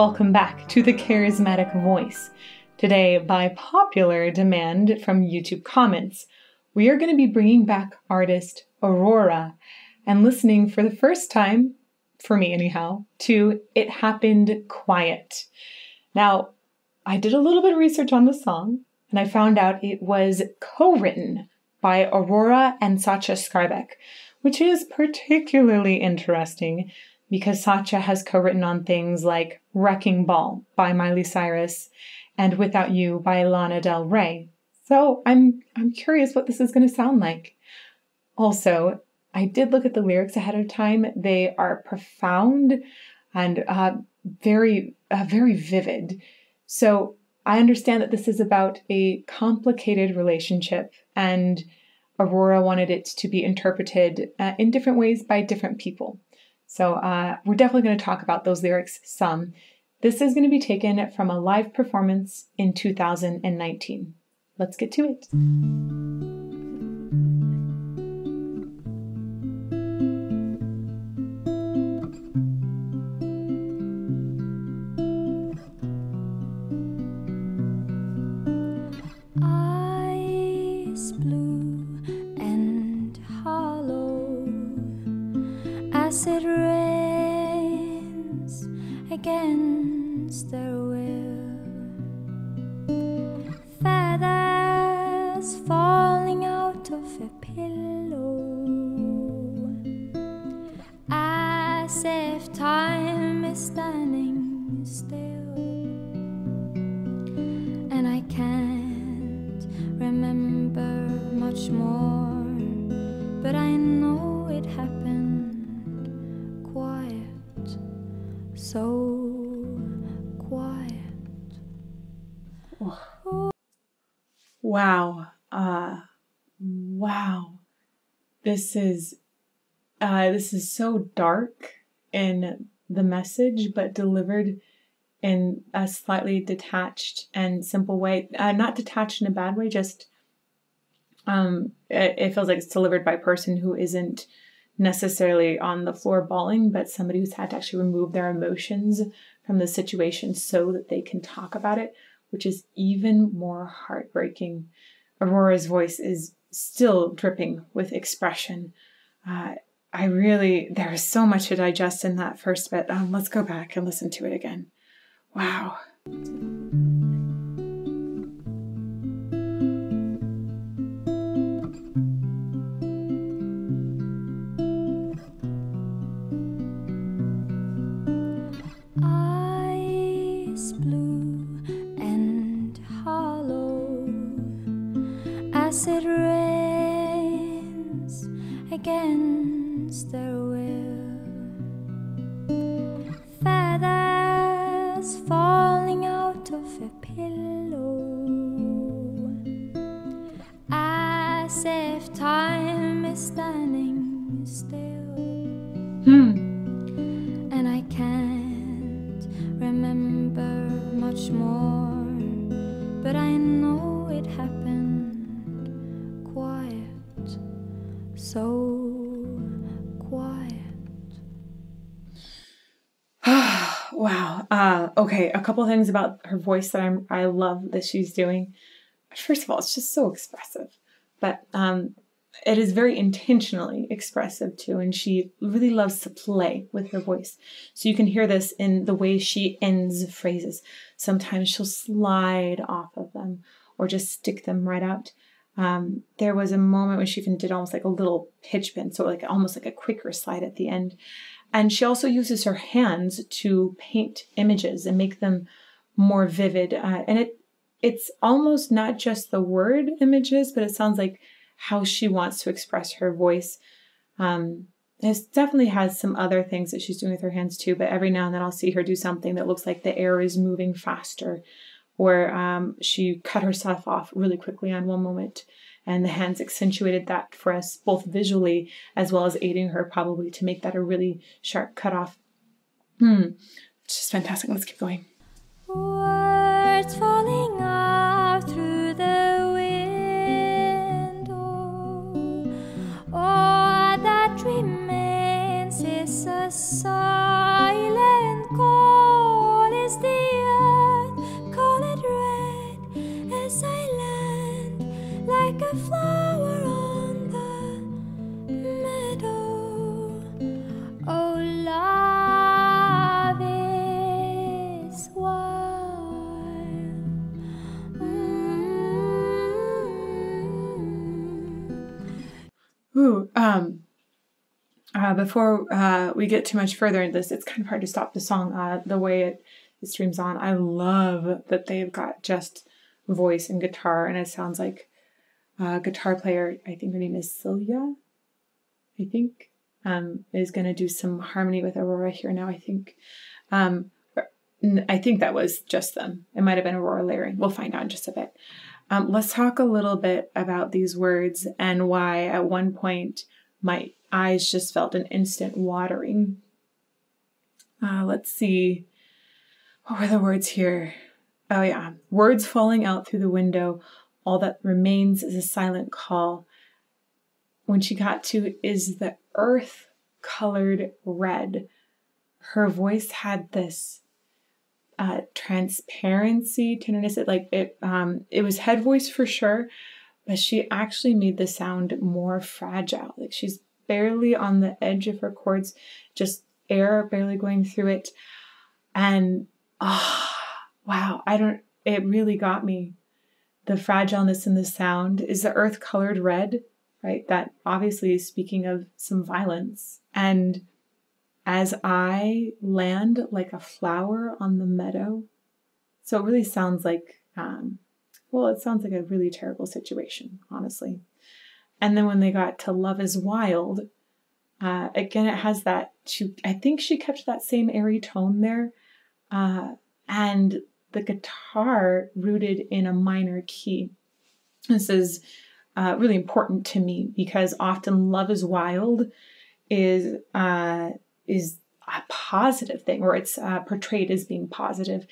Welcome back to the Charismatic Voice. Today, by popular demand from YouTube comments, we are going to be bringing back artist Aurora and listening for the first time, for me anyhow, to It Happened Quiet. Now, I did a little bit of research on the song and I found out it was co written by Aurora and Sacha Skarbek, which is particularly interesting because Sacha has co written on things like Wrecking Ball by Miley Cyrus and Without You by Lana Del Rey. So I'm, I'm curious what this is going to sound like. Also, I did look at the lyrics ahead of time. They are profound and uh, very, uh, very vivid. So I understand that this is about a complicated relationship, and Aurora wanted it to be interpreted uh, in different ways by different people. So uh, we're definitely going to talk about those lyrics some. This is going to be taken from a live performance in 2019. Let's get to it. Wow. Uh, wow. This is uh, this is so dark in the message, but delivered in a slightly detached and simple way. Uh, not detached in a bad way, just um, it, it feels like it's delivered by a person who isn't necessarily on the floor bawling, but somebody who's had to actually remove their emotions from the situation so that they can talk about it which is even more heartbreaking. Aurora's voice is still dripping with expression. Uh, I really, there is so much to digest in that first bit. Um, let's go back and listen to it again. Wow. As it rains against their will. Feathers falling out of a pillow. As if time is standing still. Hmm. And I can't remember much more, but I know. Wow. Uh, okay, a couple things about her voice that I'm I love that she's doing. First of all, it's just so expressive, but um, it is very intentionally expressive too, and she really loves to play with her voice. So you can hear this in the way she ends phrases. Sometimes she'll slide off of them or just stick them right out. Um, there was a moment when she even did almost like a little pitch bend, so like almost like a quicker slide at the end. And she also uses her hands to paint images and make them more vivid. Uh, and it it's almost not just the word images, but it sounds like how she wants to express her voice. Um, it definitely has some other things that she's doing with her hands too, but every now and then I'll see her do something that looks like the air is moving faster, or um, she cut herself off really quickly on one moment and the hands accentuated that for us both visually as well as aiding her probably to make that a really sharp cutoff. Hmm, it's just fantastic. Let's keep going. Words falling out through the window. That remains is a silent before uh, we get too much further into this, it's kind of hard to stop the song uh, the way it, it streams on. I love that they've got just voice and guitar, and it sounds like a guitar player. I think her name is Celia. I think um, is going to do some harmony with Aurora here now. I think. Um, I think that was just them. It might have been Aurora layering. We'll find out in just a bit. Um, let's talk a little bit about these words and why at one point my eyes just felt an instant watering. Uh, let's see. What were the words here? Oh, yeah. Words falling out through the window. All that remains is a silent call. When she got to, is the earth colored red? Her voice had this uh, transparency, tenderness. It like it. Um, it was head voice for sure, but she actually made the sound more fragile. Like she's barely on the edge of her cords, just air barely going through it, and ah, oh, wow! I don't. It really got me. The fragileness in the sound is the earth colored red, right? That obviously is speaking of some violence and as I land like a flower on the meadow. So it really sounds like, um, well, it sounds like a really terrible situation, honestly. And then when they got to Love is Wild, uh, again, it has that, she, I think she kept that same airy tone there. Uh, and the guitar rooted in a minor key. This is uh, really important to me because often Love is Wild is uh, is a positive thing, or it's uh, portrayed as being positive.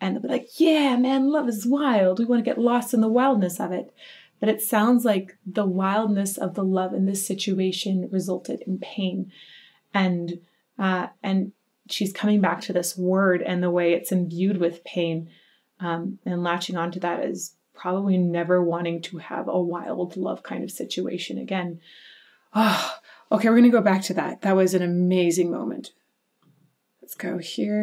And they'll be like, yeah, man, love is wild. We want to get lost in the wildness of it. But it sounds like the wildness of the love in this situation resulted in pain. And uh, and she's coming back to this word and the way it's imbued with pain um, and latching onto that is probably never wanting to have a wild love kind of situation again. Oh, Okay, we're going to go back to that. That was an amazing moment. Let's go here.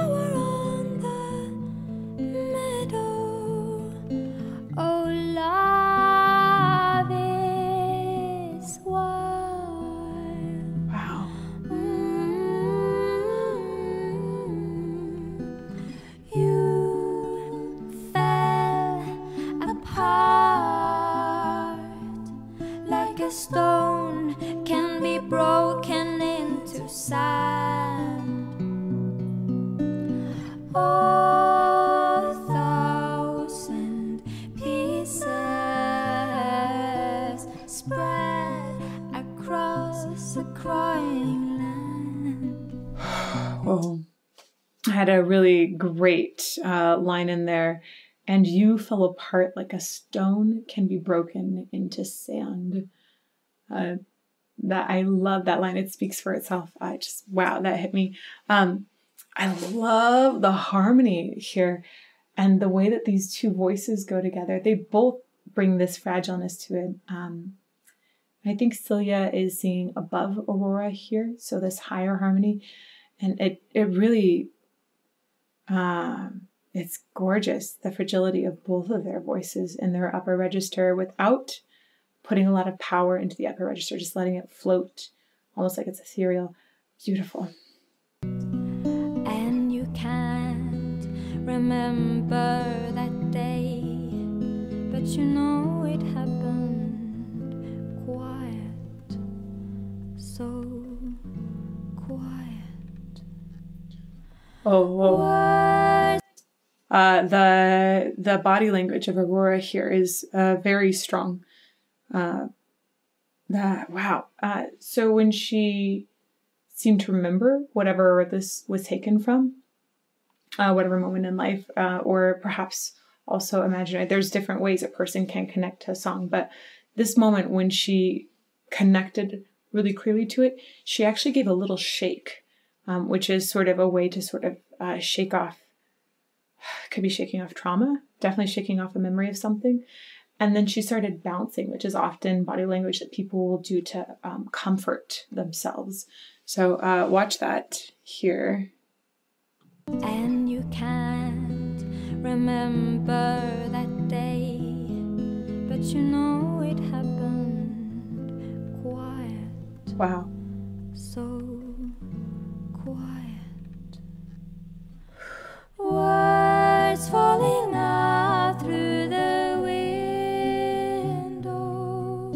flower had a really great uh, line in there. And you fell apart like a stone can be broken into sand. Uh, that I love that line. It speaks for itself. I just wow, that hit me. Um, I love the harmony here and the way that these two voices go together. They both bring this fragileness to it. Um, I think Celia is singing above Aurora here, so this higher harmony, and it it really um, it's gorgeous, the fragility of both of their voices in their upper register without putting a lot of power into the upper register, just letting it float almost like it's ethereal. Beautiful. And you can't remember that day, but you know it so Oh, Uh, the the body language of Aurora here is uh, very strong. Uh, that wow. Uh, so when she seemed to remember whatever this was taken from, uh, whatever moment in life, uh, or perhaps also imaginary. There's different ways a person can connect to a song, but this moment when she connected really clearly to it, she actually gave a little shake um, which is sort of a way to sort of uh, shake off could be shaking off trauma, definitely shaking off a memory of something. And then she started bouncing, which is often body language that people will do to um, comfort themselves. So uh, watch that here. And you can't remember that day, but you know Wow. So quiet. Words falling through the window.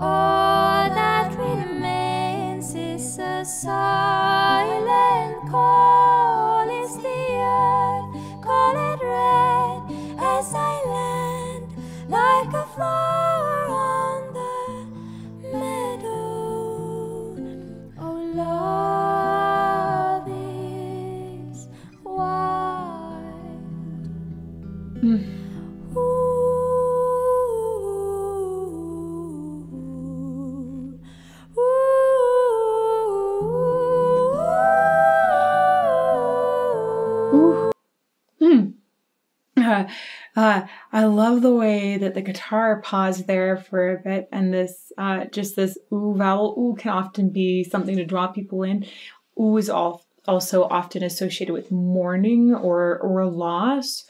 All that remains is a silent call. Uh, uh, I love the way that the guitar paused there for a bit, and this uh, just this ooh vowel. Ooh can often be something to draw people in. Ooh is al- also often associated with mourning or or loss.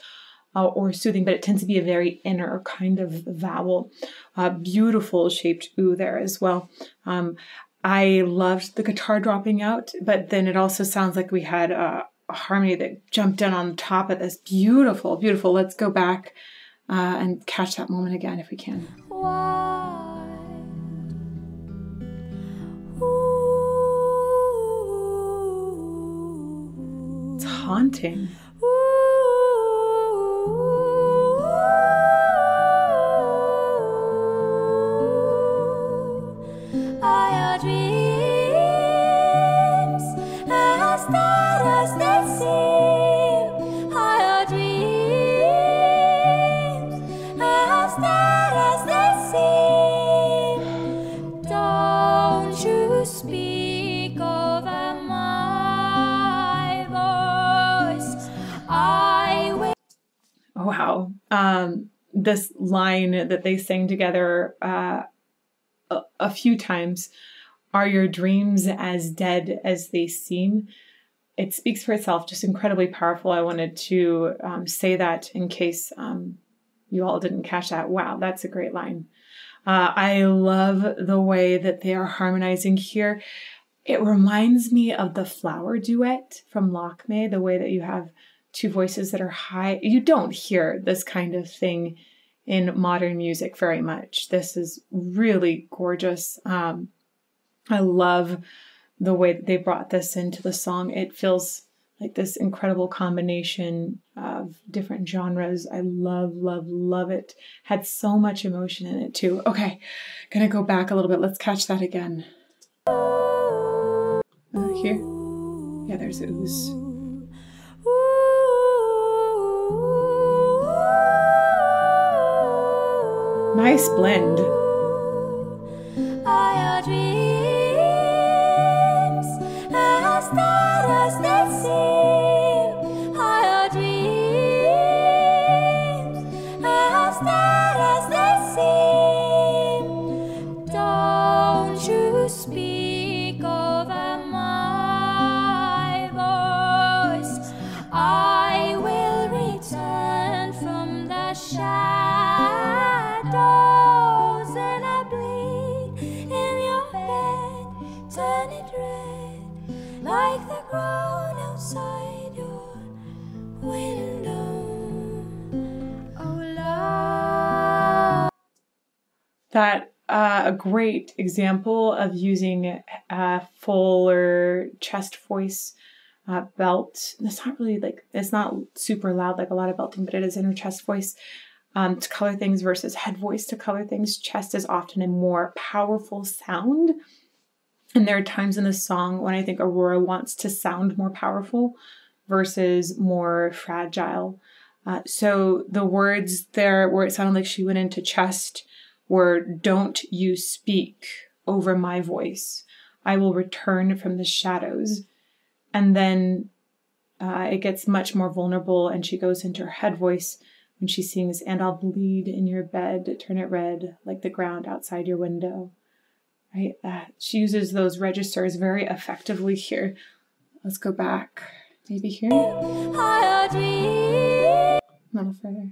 Uh, or soothing, but it tends to be a very inner kind of vowel. Uh, beautiful shaped ooh there as well. Um, I loved the guitar dropping out, but then it also sounds like we had a, a harmony that jumped in on top of this. Beautiful, beautiful. Let's go back uh, and catch that moment again if we can. It's haunting. Line that they sang together uh, a, a few times are your dreams as dead as they seem? It speaks for itself, just incredibly powerful. I wanted to um, say that in case um, you all didn't catch that. Wow, that's a great line. Uh, I love the way that they are harmonizing here. It reminds me of the flower duet from Lakmé, the way that you have two voices that are high. You don't hear this kind of thing in modern music very much. This is really gorgeous. Um, I love the way that they brought this into the song. It feels like this incredible combination of different genres. I love, love, love it. Had so much emotion in it too. Okay, gonna go back a little bit. Let's catch that again. Uh, here. Yeah, there's ooze. Nice blend. That uh, a great example of using a fuller chest voice uh, belt. It's not really like it's not super loud like a lot of belting, but it is inner chest voice um, to color things versus head voice to color things. Chest is often a more powerful sound. And there are times in the song when I think Aurora wants to sound more powerful versus more fragile. Uh, so the words there where it sounded like she went into chest were don't you speak over my voice. I will return from the shadows. And then uh, it gets much more vulnerable and she goes into her head voice when she sings, And I'll bleed in your bed, turn it red like the ground outside your window. Right? Uh, she uses those registers very effectively here. Let's go back. Maybe here? A little further.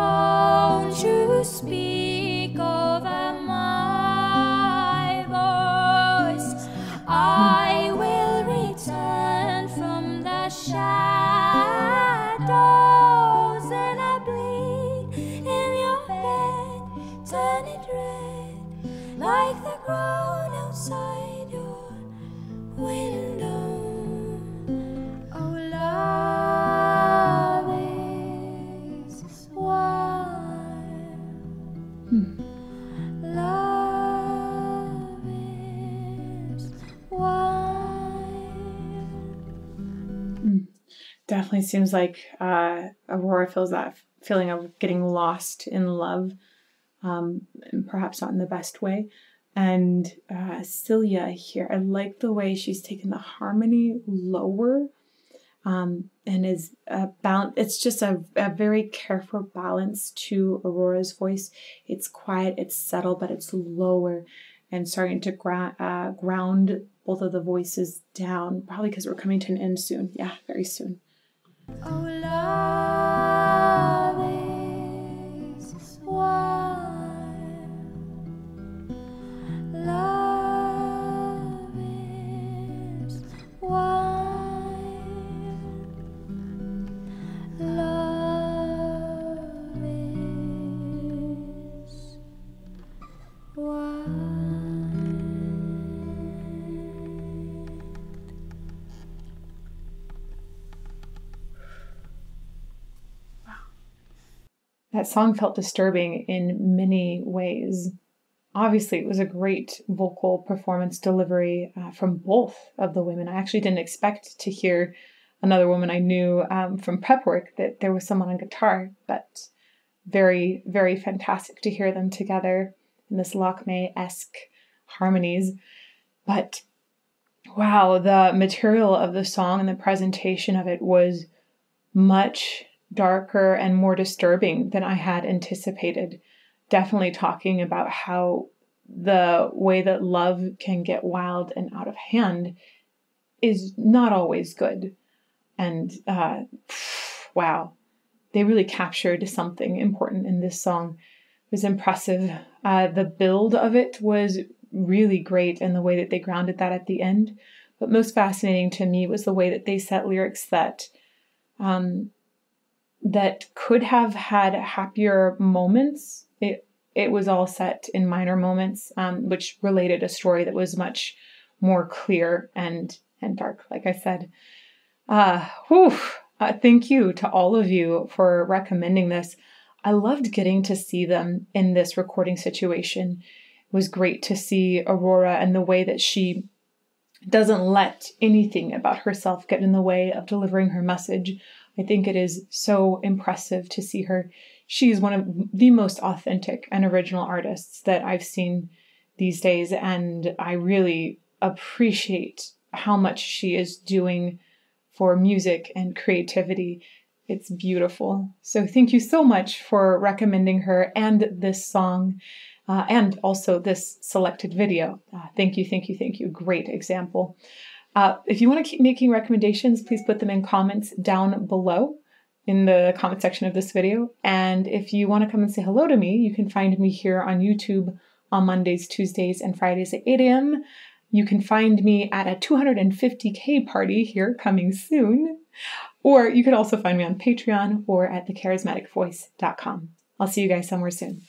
Don't you speak over my voice. I will return from the shadows and I bleed in your. Turn it red like the ground outside your window. Definitely seems like uh, Aurora feels that feeling of getting lost in love, um, perhaps not in the best way. And uh, Celia here, I like the way she's taken the harmony lower um, and is uh, It's just a, a very careful balance to Aurora's voice. It's quiet, it's subtle, but it's lower and starting to gra- uh, ground both of the voices down. Probably because we're coming to an end soon. Yeah, very soon. Oh, That song felt disturbing in many ways. Obviously, it was a great vocal performance delivery uh, from both of the women. I actually didn't expect to hear another woman I knew um, from prep work that there was someone on guitar, but very, very fantastic to hear them together in this Lakmé esque harmonies. But wow, the material of the song and the presentation of it was much darker and more disturbing than I had anticipated. Definitely talking about how the way that love can get wild and out of hand is not always good. And uh, wow, they really captured something important in this song. It was impressive. Uh, the build of it was really great, and the way that they grounded that at the end. But most fascinating to me was the way that they set lyrics that um, that could have had happier moments. It it was all set in minor moments, um, which related a story that was much more clear and and dark. Like I said, uh, whew, uh, thank you to all of you for recommending this. I loved getting to see them in this recording situation. It was great to see Aurora and the way that she doesn't let anything about herself get in the way of delivering her message. I think it is so impressive to see her. She is one of the most authentic and original artists that I've seen these days, and I really appreciate how much she is doing for music and creativity. It's beautiful. So, thank you so much for recommending her and this song. Uh, and also this selected video. Uh, thank you, thank you, thank you. Great example. Uh, if you want to keep making recommendations, please put them in comments down below in the comment section of this video. And if you want to come and say hello to me, you can find me here on YouTube on Mondays, Tuesdays, and Fridays at 8 a.m. You can find me at a 250k party here coming soon. Or you could also find me on Patreon or at thecharismaticvoice.com. I'll see you guys somewhere soon.